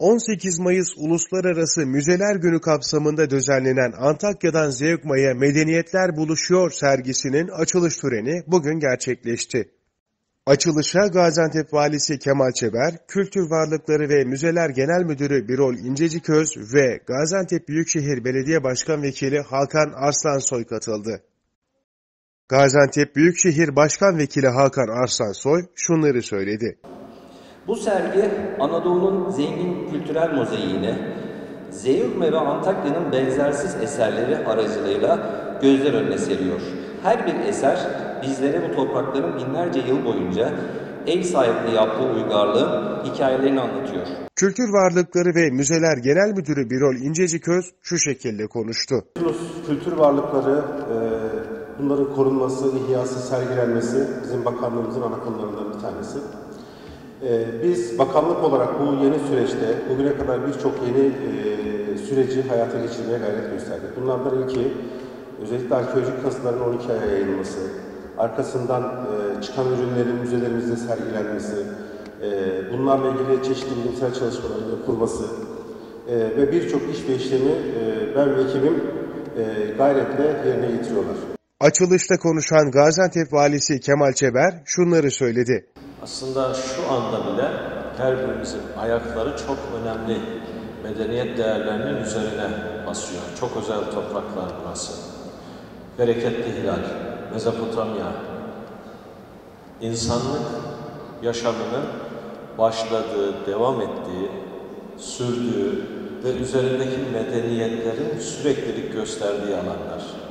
18 Mayıs Uluslararası Müzeler Günü kapsamında düzenlenen Antakya'dan Zeugma'ya Medeniyetler Buluşuyor sergisinin açılış töreni bugün gerçekleşti. Açılışa Gaziantep Valisi Kemal Çeber, Kültür Varlıkları ve Müzeler Genel Müdürü Birol İnceciköz ve Gaziantep Büyükşehir Belediye Başkan Vekili Hakan Arslansoy katıldı. Gaziantep Büyükşehir Başkan Vekili Hakan Arslansoy şunları söyledi. Bu sergi Anadolu'nun zengin kültürel mozaiğini, Zeugme ve Antakya'nın benzersiz eserleri aracılığıyla gözler önüne seriyor. Her bir eser bizlere bu toprakların binlerce yıl boyunca ev sahipliği yaptığı uygarlığın hikayelerini anlatıyor. Kültür Varlıkları ve Müzeler Genel Müdürü Birol İnceciköz şu şekilde konuştu. Kültür varlıkları, e, bunların korunması, ihyası, sergilenmesi bizim bakanlığımızın ana konularından bir tanesi. E, biz bakanlık olarak bu yeni süreçte bugüne kadar birçok yeni e, süreci hayata geçirmeye gayret gösterdik. Bunlardan ilki özellikle arkeolojik kazıların 12 aya yayılması, arkasından e, çıkan ürünlerin müzelerimizde sergilenmesi, e, bunlarla ilgili çeşitli bilimsel çalışmaların yapılması, ee, ve birçok iş ve işlemi ben ve ekibim e, gayretle yerine getiriyorlar. Açılışta konuşan Gaziantep Valisi Kemal Çeber şunları söyledi. Aslında şu anda bile her birimizin ayakları çok önemli medeniyet değerlerinin üzerine basıyor. Çok özel topraklar burası. Bereketli Hilal, Mezopotamya, insanlık yaşamının başladığı, devam ettiği, sürdüğü ve üzerindeki medeniyetlerin süreklilik gösterdiği alanlar.